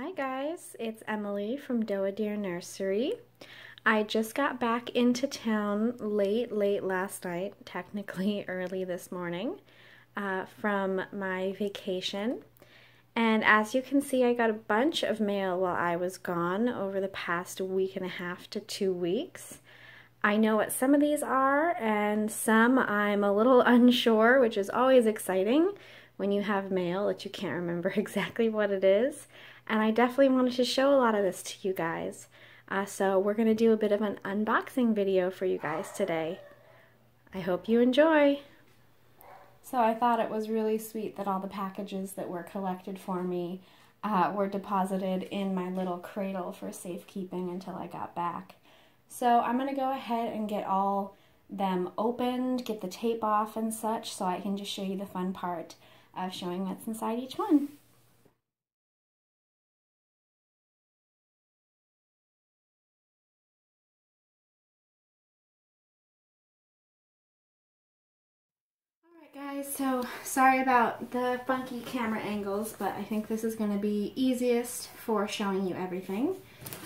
Hi guys, it's Emily from Doe Deer Nursery. I just got back into town late, late last night, technically early this morning, uh, from my vacation. And as you can see, I got a bunch of mail while I was gone over the past week and a half to two weeks. I know what some of these are, and some I'm a little unsure, which is always exciting when you have mail that you can't remember exactly what it is. And I definitely wanted to show a lot of this to you guys. Uh, so we're going to do a bit of an unboxing video for you guys today. I hope you enjoy. So I thought it was really sweet that all the packages that were collected for me uh, were deposited in my little cradle for safekeeping until I got back. So I'm going to go ahead and get all them opened, get the tape off and such, so I can just show you the fun part of showing what's inside each one. So sorry about the funky camera angles, but I think this is going to be easiest for showing you everything.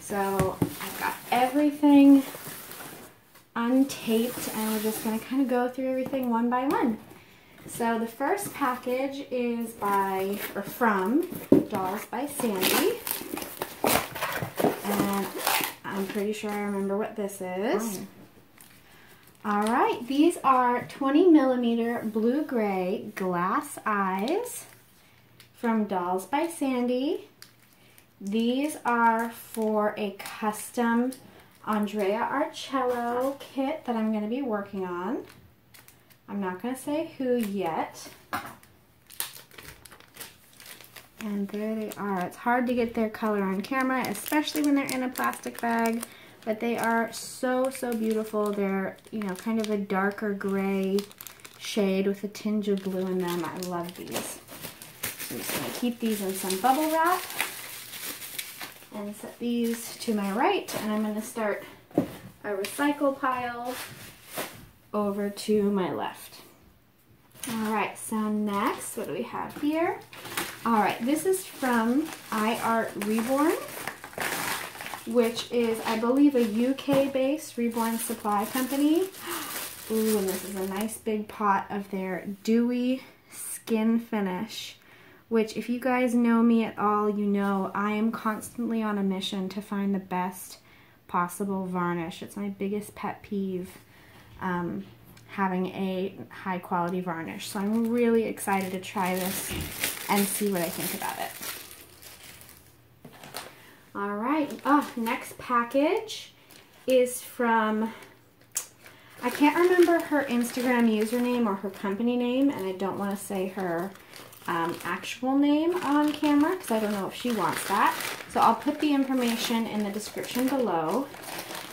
So I've got everything untaped and we're just going to kind of go through everything one by one. So the first package is by, or from, Dolls by Sandie. And I'm pretty sure I remember what this is. All right, these are 20 millimeter blue-gray glass eyes from Dolls by Sandie. These are for a custom Andrea Arcello kit that I'm going to be working on. I'm not going to say who yet. And there they are. It's hard to get their color on camera, especially when they're in a plastic bag. But they are so, so beautiful. They're, you know, kind of a darker gray shade with a tinge of blue in them. I love these. So I'm just going to keep these in some bubble wrap and set these to my right. And I'm going to start a recycle pile over to my left. All right, so next, what do we have here? All right, this is from iArt Reborn which is, I believe, a UK-based Reborn Supply Company. Ooh, and this is a nice big pot of their Dewy Skin Finish, which if you guys know me at all, you know I am constantly on a mission to find the best possible varnish. It's my biggest pet peeve, um, having a high quality varnish. So I'm really excited to try this and see what I think about it. All right, oh, next package is from, I can't remember her Instagram username or her company name, and I don't want to say her um, actual name on camera because I don't know if she wants that. So I'll put the information in the description below.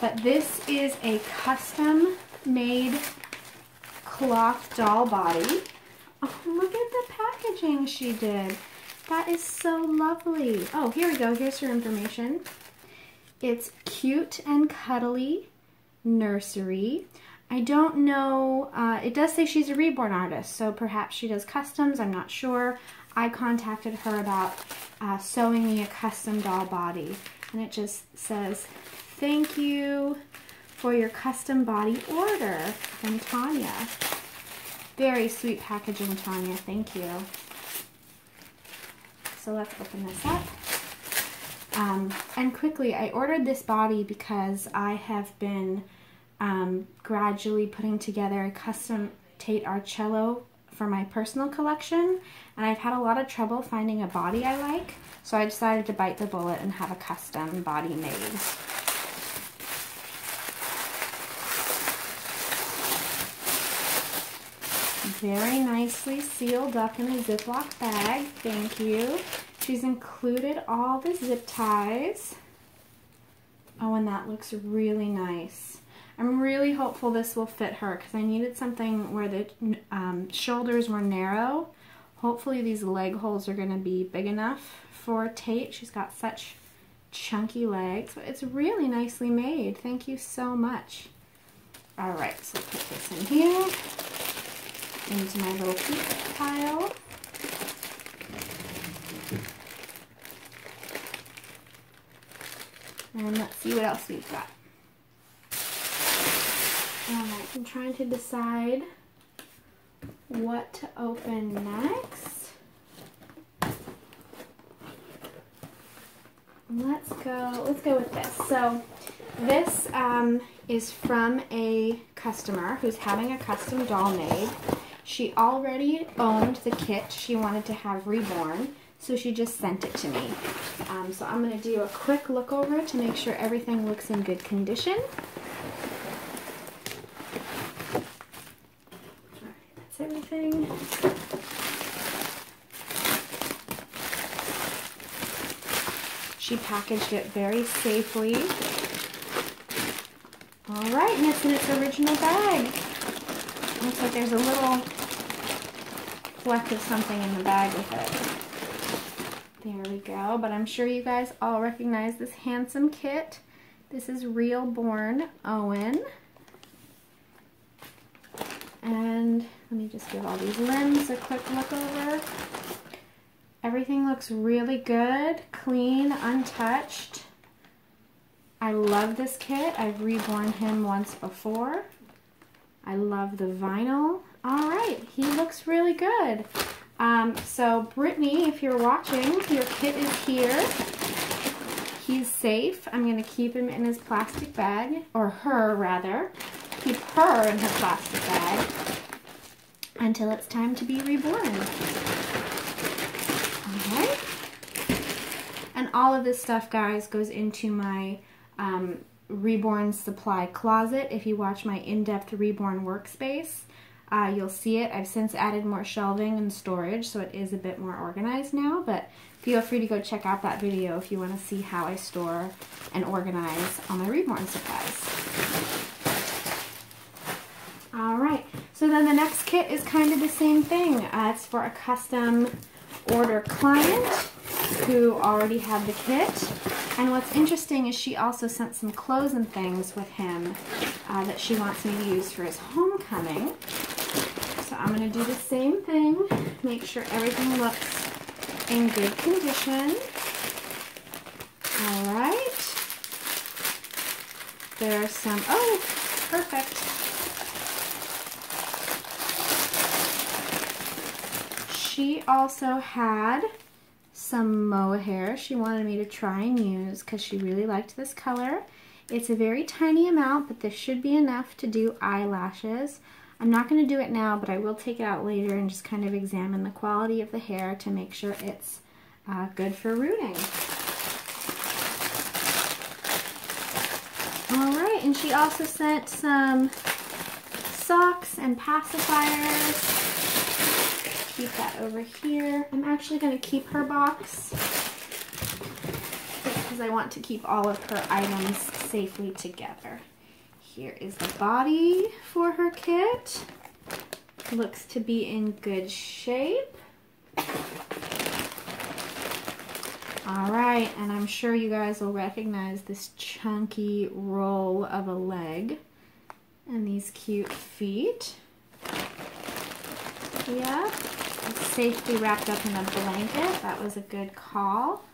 But this is a custom made cloth doll body. Oh, look at the packaging she did. That is so lovely. Oh, here we go. Here's your information. It's Cute and Cuddly Nursery. I don't know, uh, it does say she's a reborn artist, so perhaps she does customs, I'm not sure. I contacted her about uh, sewing me a custom doll body, and it just says, thank you for your custom body order from Tanya. Very sweet packaging, Tanya, thank you. So let's open this up. Um, and quickly, I ordered this body because I have been um, gradually putting together a custom Tate Arcello for my personal collection. And I've had a lot of trouble finding a body I like. So I decided to bite the bullet and have a custom body made. Very nicely sealed up in a Ziploc bag. Thank you. She's included all the zip ties. Oh, and that looks really nice. I'm really hopeful this will fit her because I needed something where the um, shoulders were narrow. Hopefully these leg holes are going to be big enough for Tate. She's got such chunky legs. But it's really nicely made. Thank you so much. All right, so put this in here into my little pile. And let's see what else we've got. Alright, I'm trying to decide what to open next. Let's go, let's go with this. So this um, is from a customer who's having a custom doll made. She already owned the kit she wanted to have reborn, so she just sent it to me. Um, so I'm going to do a quick look over to make sure everything looks in good condition. everything. She packaged it very safely. All right, and it's in its original bag. Looks like there's a little fleck of something in the bag with it. There we go, but I'm sure you guys all recognize this handsome kit. This is RealBorn Owen. And let me just give all these limbs a quick look over. Everything looks really good, clean, untouched. I love this kit. I've reborn him once before. I love the vinyl. All right, he looks really good. Um, so Brittany, if you're watching, your kit is here. He's safe. I'm going to keep him in his plastic bag, or her rather. Keep her in her plastic bag until it's time to be reborn. Okay. And all of this stuff, guys, goes into my um, Reborn Supply Closet. If you watch my in-depth Reborn workspace, uh, you'll see it. I've since added more shelving and storage, so it is a bit more organized now, but feel free to go check out that video if you want to see how I store and organize all my Reborn supplies. All right, so then the next kit is kind of the same thing. Uh, it's for a custom order client who already had the kit. And what's interesting is she also sent some clothes and things with him uh, that she wants me to use for his homecoming. So I'm going to do the same thing, make sure everything looks in good condition. All right. There's some, oh, perfect. She also had some mohair she wanted me to try and use because she really liked this color. It's a very tiny amount, but this should be enough to do eyelashes. I'm not going to do it now, but I will take it out later and just kind of examine the quality of the hair to make sure it's uh, good for rooting. All right, and she also sent some socks and pacifiers keep that over here. I'm actually going to keep her box because I want to keep all of her items safely together. Here is the body for her kit. Looks to be in good shape. All right, and I'm sure you guys will recognize this chunky roll of a leg and these cute feet. Yeah, safely wrapped up in a blanket. That was a good call.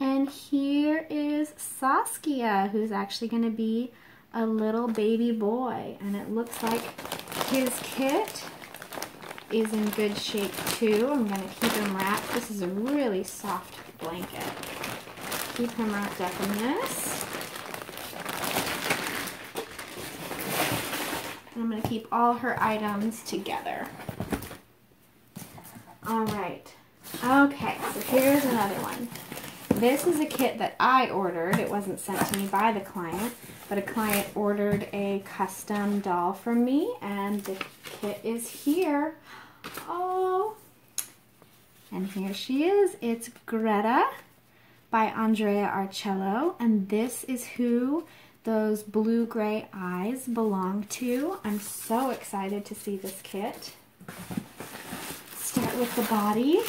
And here is Saskia, who's actually going to be a little baby boy. And it looks like his kit is in good shape too. I'm going to keep him wrapped. This is a really soft blanket. Keep him wrapped up in this. And I'm going to keep all her items together. All right. Okay, so here's another one. This is a kit that I ordered. It wasn't sent to me by the client, but a client ordered a custom doll from me, and the kit is here. Oh, and here she is. It's Greta by Andrea Arcello, and this is who those blue-gray eyes belong to. I'm so excited to see this kit start with the body.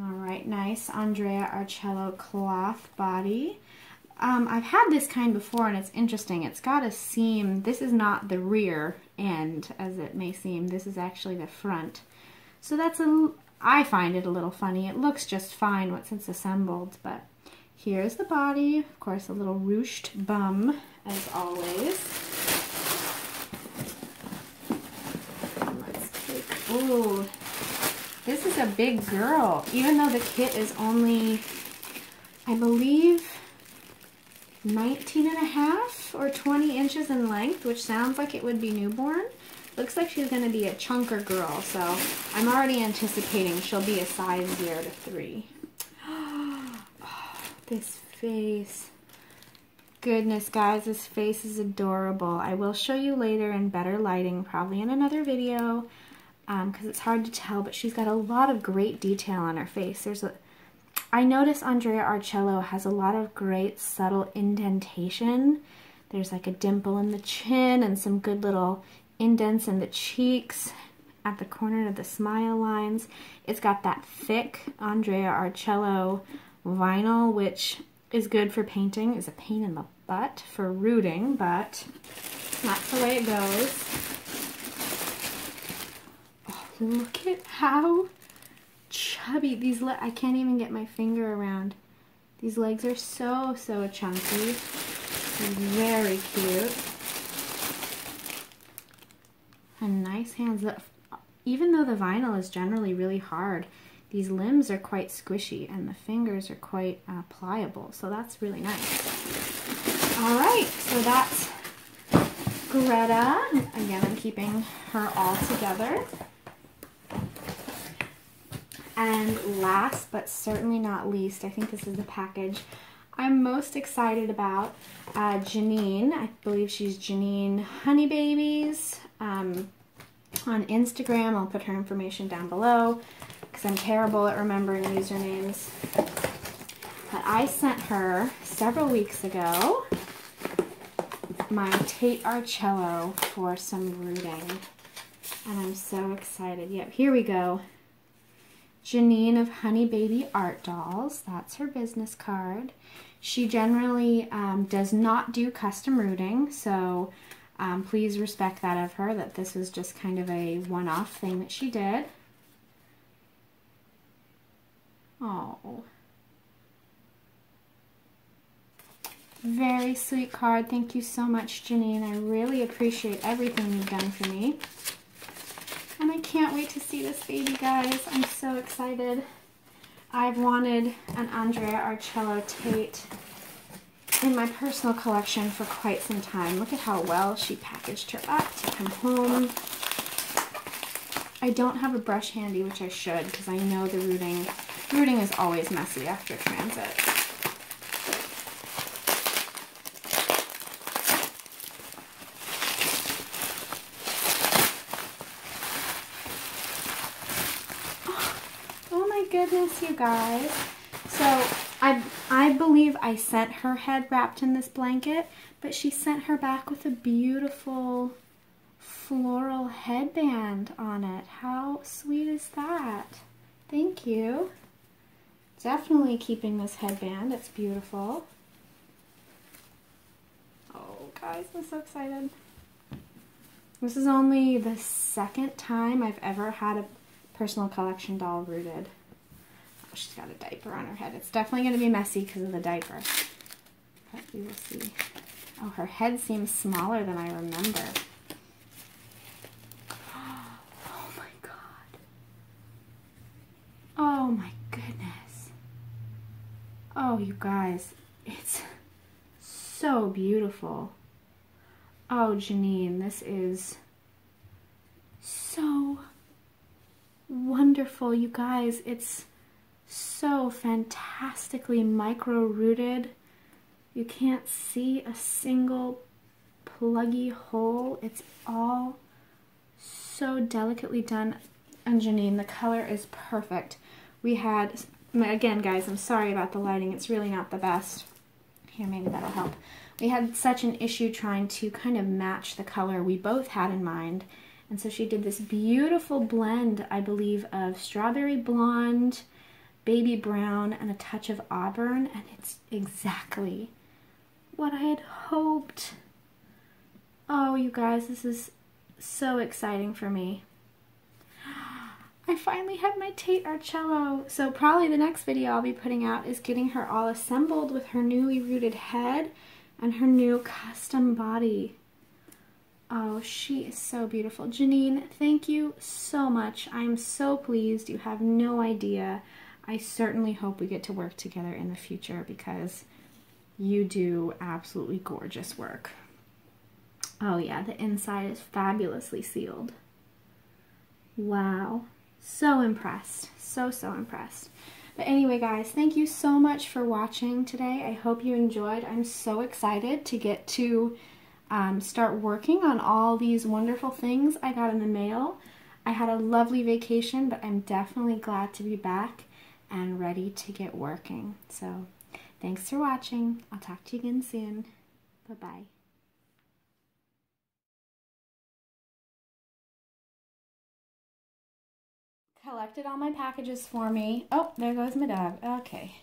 All right, nice Andrea Arcello cloth body. Um, I've had this kind before and it's interesting. It's got a seam. This is not the rear end as it may seem. This is actually the front. So that's a, I find it a little funny. It looks just fine once it's assembled, but Here's the body. Of course, a little ruched bum, as always. Let's take, ooh, this is a big girl. Even though the kit is only, I believe, 19 and a half or 20 inches in length, which sounds like it would be newborn. Looks like she's going to be a chunker girl, so I'm already anticipating she'll be a size 0 to 3. Oh, this face. Goodness, guys, this face is adorable. I will show you later in better lighting, probably in another video, because um, it's hard to tell, but she's got a lot of great detail on her face. There's a I notice Andrea Arcello has a lot of great subtle indentation. There's like a dimple in the chin and some good little indents in the cheeks at the corner of the smile lines. It's got that thick Andrea Arcello vinyl, which is good for painting, is a pain in the butt for rooting, but that's the way it goes. Look at how chubby. These le I can't even get my finger around. These legs are so, so chunky. Very cute. And nice hands. Even though the vinyl is generally really hard, these limbs are quite squishy and the fingers are quite uh, pliable. So that's really nice. All right, so that's Greta. Again, I'm keeping her all together. And last but certainly not least, I think this is the package I'm most excited about. Uh, Janine, I believe she's Janine Honey Babies um, on Instagram. I'll put her information down below because I'm terrible at remembering usernames. But I sent her several weeks ago my Tate Arcello for some rooting. And I'm so excited. Yep, here we go. Janine of Honey Baby Art Dolls. That's her business card. She generally um, does not do custom rooting, so um, please respect that of her, that this was just kind of a one-off thing that she did. Oh. Very sweet card. Thank you so much, Janine. I really appreciate everything you've done for me. Can't wait to see this baby, guys. I'm so excited. I've wanted an Andrea Arcello Tate in my personal collection for quite some time. Look at how well she packaged her up to come home. I don't have a brush handy, which I should, because I know the rooting, rooting is always messy after transit. Goodness, you guys. So I, I believe I sent her head wrapped in this blanket, but she sent her back with a beautiful floral headband on it. How sweet is that? Thank you. Definitely keeping this headband. It's beautiful. Oh, guys, I'm so excited. This is only the second time I've ever had a personal collection doll rooted she's got a diaper on her head. It's definitely going to be messy because of the diaper. But we will see. Oh, her head seems smaller than I remember. Oh my god. Oh my goodness. Oh, you guys. It's so beautiful. Oh, Janine, this is so wonderful. You guys, it's so fantastically micro-rooted. You can't see a single pluggy hole. It's all so delicately done. And Janine, the color is perfect. We had, again guys, I'm sorry about the lighting. It's really not the best. Here, maybe that'll help. We had such an issue trying to kind of match the color we both had in mind. And so she did this beautiful blend, I believe, of strawberry blonde, baby brown and a touch of auburn and it's exactly what I had hoped. Oh, you guys, this is so exciting for me. I finally have my Tate Arcello. So probably the next video I'll be putting out is getting her all assembled with her newly rooted head and her new custom body. Oh, she is so beautiful. Janine, thank you so much. I'm so pleased. You have no idea. I certainly hope we get to work together in the future because you do absolutely gorgeous work. Oh yeah, the inside is fabulously sealed. Wow. So impressed. So, so impressed. But anyway, guys, thank you so much for watching today. I hope you enjoyed. I'm so excited to get to um, start working on all these wonderful things I got in the mail. I had a lovely vacation, but I'm definitely glad to be back and ready to get working. So thanks for watching. I'll talk to you again soon. Bye-bye. collected all my packages for me. Oh, there goes my dog. Okay.